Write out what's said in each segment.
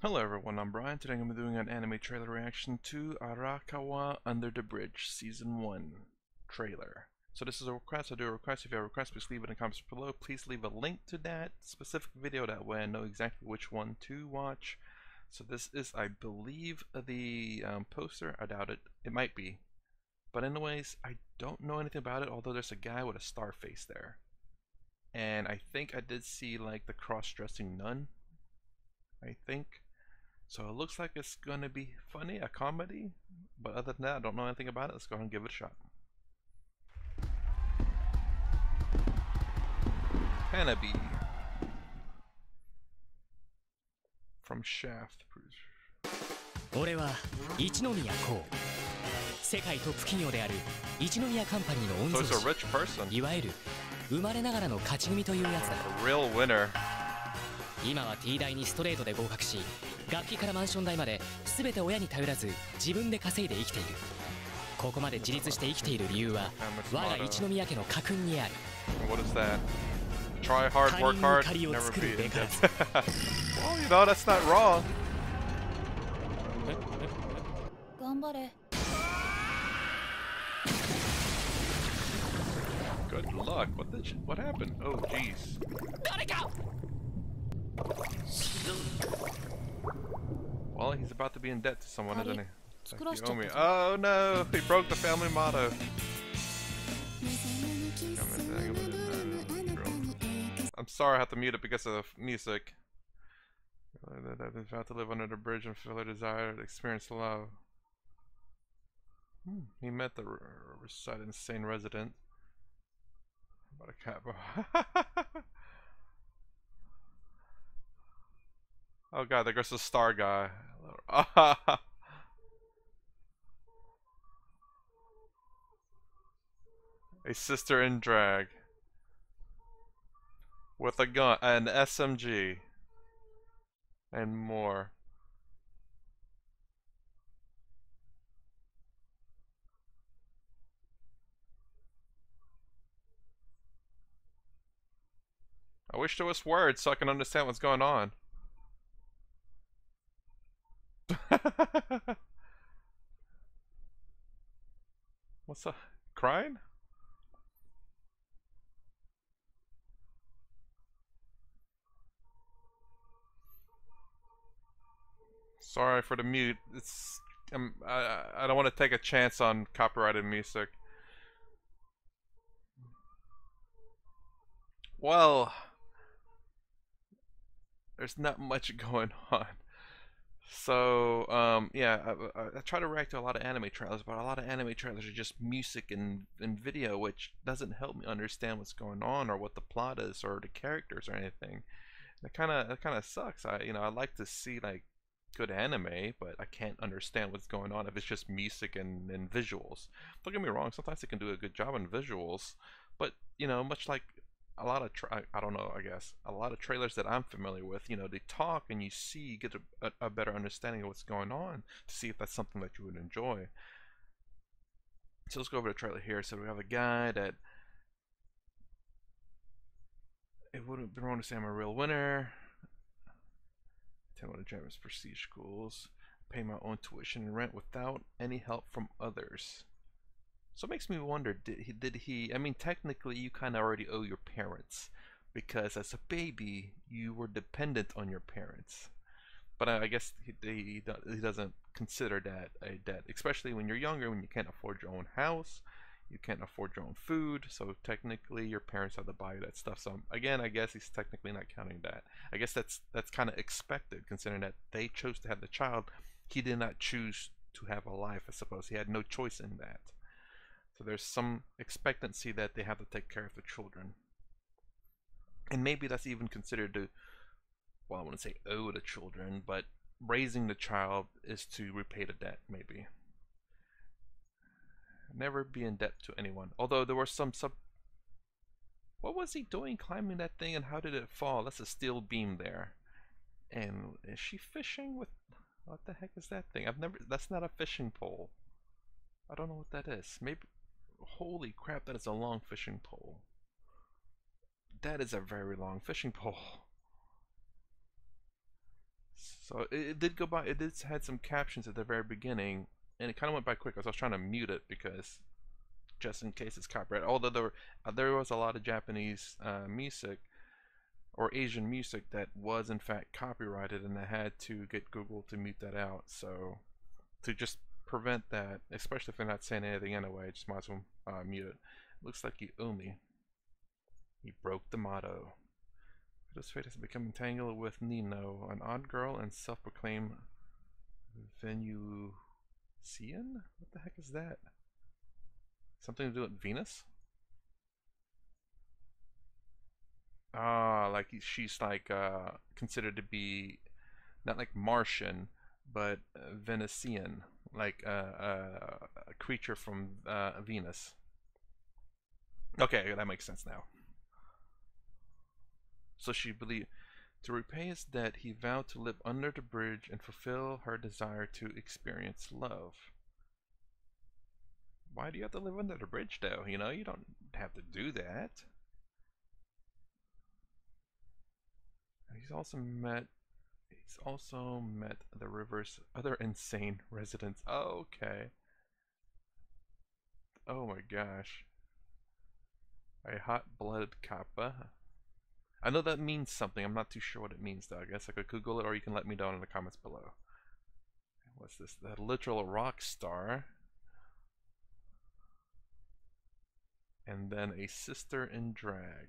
Hello everyone, I'm Brian. Today I'm going to be doing an anime trailer reaction to Arakawa Under the Bridge Season 1 trailer. So this is a request, I do a request. If you have a request, please leave it in the comments below. Please leave a link to that specific video, that way I know exactly which one to watch. So this is, I believe, the um, poster. I doubt it. It might be. But anyways, I don't know anything about it, although there's a guy with a star face there. And I think I did see like the cross-dressing nun. I think. So it looks like it's going to be funny, a comedy, but other than that, I don't know anything about it. Let's go ahead and give it a shot. Hanabi from Shaft. 俺は一宮公世界トップ企業である一宮カンパニーの御 So 曹 he's a rich person, 司いわゆる生まれながらの勝ち組というやつだ a real winner. 今は T 大にストレートで合格し 楽器からマンション代まで全て親に頼らず自分で稼いで生きている。ここまで自立して生きている理由は我が一宮家の家訓にある。頑張れ。Well, he's about to be in debt to someone, isn't he? Like, you owe me. Oh no! He broke the family motto! I'm sorry I have to mute it because of music. I've been about to live under the bridge and feel a desire to experience love. Hmm. He met the Riverside insane resident. About a cat. oh god, there goes the star guy. a sister in drag with a gun, an SMG, and more. I wish there was words so I can understand what's going on. what's up? Crying? Sorry for the mute. It's um, I I don't want to take a chance on copyrighted music. Well, there's not much going on. So um, yeah, I, I, I try to react to a lot of anime trailers, but a lot of anime trailers are just music and, and video, which doesn't help me understand what's going on or what the plot is or the characters or anything. It kind of it kind of sucks. I you know I like to see like good anime, but I can't understand what's going on if it's just music and, and visuals. Don't get me wrong, sometimes it can do a good job in visuals, but you know, much like a lot of tra- I don't know, I guess a lot of trailers that I'm familiar with, you know, they talk and you see, you get a, a, better understanding of what's going on to see if that's something that you would enjoy. So let's go over the trailer here. So we have a guy that it wouldn't be wrong to say I'm a real winner. Attend one of German's prestige schools. Pay my own tuition and rent without any help from others. So it makes me wonder, did he, did he, I mean, technically you kind of already owe your parents because as a baby you were dependent on your parents. But I guess he, he, he doesn't consider that a debt, especially when you're younger, when you can't afford your own house, you can't afford your own food, so technically your parents have to buy you that stuff. So um, again, I guess he's technically not counting that. I guess that's that's kind of expected, considering that they chose to have the child. He did not choose to have a life, I suppose. He had no choice in that. So there's some expectancy that they have to take care of the children. And maybe that's even considered to, well, I wouldn't say owe the children, but raising the child is to repay the debt, maybe. Never be in debt to anyone. Although there were some sub. What was he doing climbing that thing and how did it fall? That's a steel beam there. And is she fishing with. What the heck is that thing? I've never. That's not a fishing pole. I don't know what that is. Maybe. Holy crap, that is a long fishing pole. That is a very long fishing pole. So it, it did go by. It did had some captions at the very beginning, and it kind of went by quick. As I was trying to mute it because just in case it's copyright. Although there uh, there was a lot of Japanese uh, music or Asian music that was in fact copyrighted, and I had to get Google to mute that out. So to just prevent that, especially if they're not saying anything anyway, just might as well uh, mute it. Looks like you owe me. He broke the motto. His fate has become entangled with Nino, an odd girl and self-proclaimed Venusian? What the heck is that? Something to do with Venus? Ah, like she's like uh, considered to be not like Martian, but uh, Venusian, like uh, uh, a creature from uh, Venus. Okay, that makes sense now. So she believed to repay his debt, he vowed to live under the bridge and fulfill her desire to experience love. Why do you have to live under the bridge, though? You know, you don't have to do that. He's also met. He's also met the river's other insane residents. Oh, okay. Oh my gosh. A hot-blooded kappa. I know that means something. I'm not too sure what it means, though. I guess I could Google it, or you can let me know in the comments below. What's this? The literal rock star. And then a sister in drag.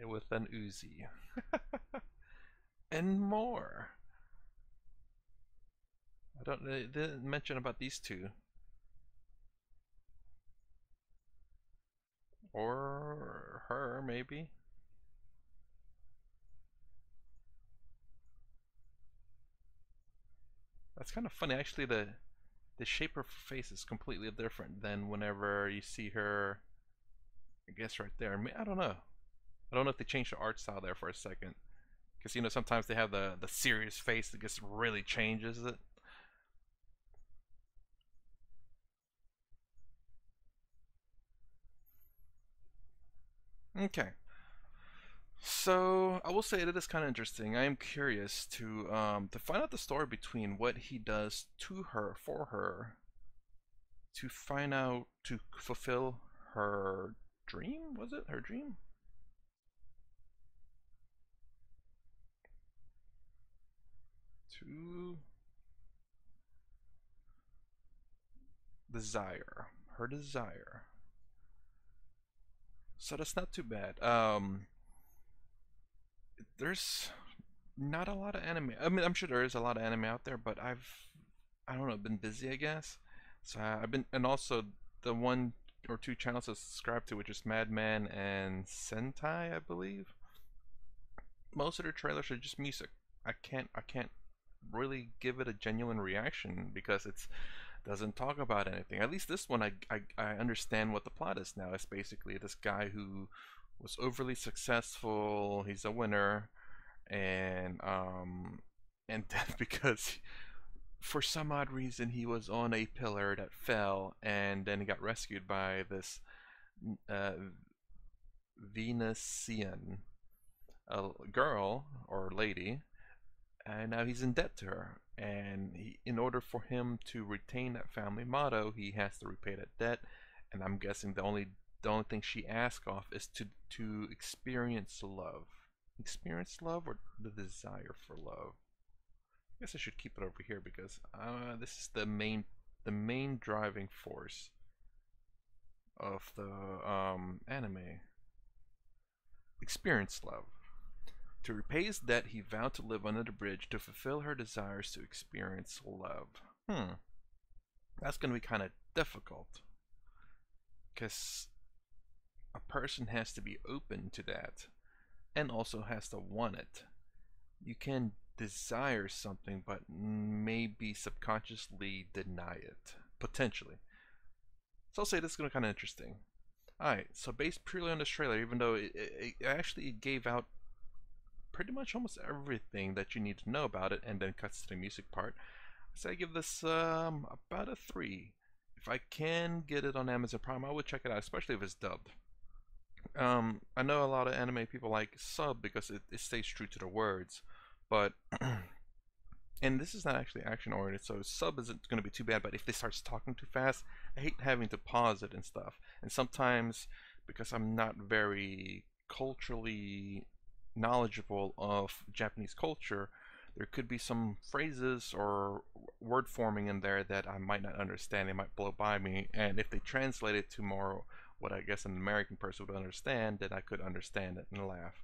Eh, with an Uzi. and more. I don't. They didn't mention about these two. Or her, maybe. That's kind of funny. Actually, the the shape of her face is completely different than whenever you see her. I guess right there. I don't know. I don't know if they changed the art style there for a second, because you know sometimes they have the the serious face that just really changes it. Okay. So I will say that it's kind of interesting. I am curious to um, to find out the story between what he does to her for her, to find out to fulfill her dream. Was it her dream? To desire her desire. So that's not too bad. Um, there's not a lot of anime. I mean, I'm sure there is a lot of anime out there, but I've, I don't know, been busy, I guess. So I've been, and also the one or two channels I subscribe to, which is Madman and Sentai, I believe. Most of their trailers are just music. I can't, I can't really give it a genuine reaction because it's doesn't talk about anything. At least this one, I, I, I understand what the plot is now. It's basically this guy who was overly successful. He's a winner, and um, and then because for some odd reason he was on a pillar that fell, and then he got rescued by this uh, Venusian a girl or lady, and now he's in debt to her. And he, in order for him to retain that family motto, he has to repay that debt. And I'm guessing the only the only thing she asks of is to to experience love. Experience love or the desire for love. I guess I should keep it over here because uh, this is the main the main driving force of the um, anime. Experience love. To repay his debt, he vowed to live under the bridge to fulfill her desires to experience love. Hmm. That's going to be kind of difficult. Because a person has to be open to that and also has to want it. You can desire something but maybe subconsciously deny it. Potentially. So I'll say this is going to be kind of interesting. Alright, so based purely on this trailer, even though it, it, it actually gave out pretty much almost everything that you need to know about it and then cuts to the music part, so I give this um, about a 3. If I can get it on Amazon Prime, I would check it out, especially if it's dubbed. Um, I know a lot of anime people like sub because it, it stays true to the words, but and this is not actually action oriented, so sub isn't going to be too bad. But if they start talking too fast, I hate having to pause it and stuff. And sometimes because I'm not very culturally knowledgeable of Japanese culture, there could be some phrases or word forming in there that I might not understand. It might blow by me, and if they translate it to more what I guess an American person would understand, then I could understand it and laugh.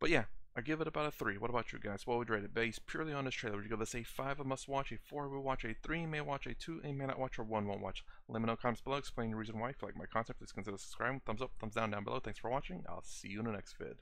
But yeah, I give it about a 3. What about you guys? What would you rate it? Based purely on this trailer, would you give this a 5, a must watch, a 4, will watch, a 3, may watch, a 2, a may not watch, or 1 won't watch? Let me know in comments below, explain the reason why. If you like my content, please consider subscribing. Thumbs up, thumbs down down below. Thanks for watching. I'll see you in the next vid.